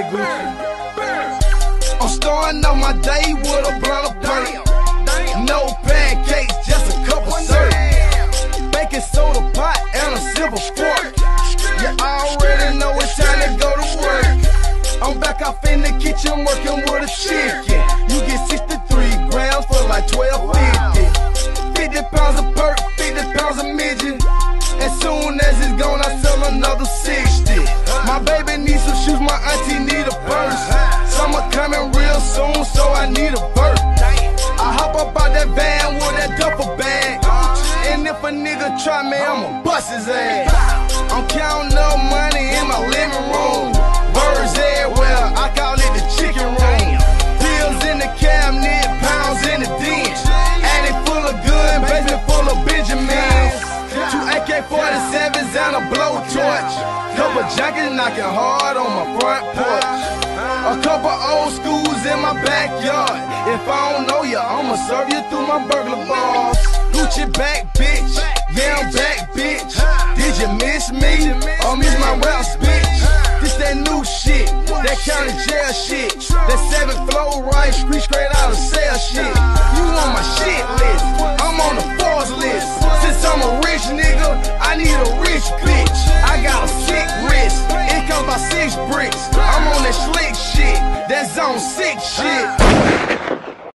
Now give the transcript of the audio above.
day, Gucci. I'm starting off my day with a blunt of. No pancakes, just a couple syrup, Baking soda pot and a silver fork. You already know it's time to go to work. I'm back off in the kitchen working with a chicken. Nigga try me, I'ma bust his ass. I'm counting up money in my living room. Birds everywhere, I call it the chicken room. Pills in the cabinet, pounds in the den. Attic full of good, basement full of Benjamins. Two AK-47s and a blowtorch. Couple junkies knocking hard on my front porch. A couple old schools in my backyard. If I don't know you, I'ma serve you through my burglar bars. Gucci back, bitch. Oh, miss my wealth, bitch. This that new shit, that county jail shit, that seven floor Rice Street straight out of cell shit. You on my shit list, I'm on the Forbes list. Since I'm a rich nigga, I need a rich bitch. I got a sick wrist, it comes by six bricks. I'm on that slick shit, that zone six shit.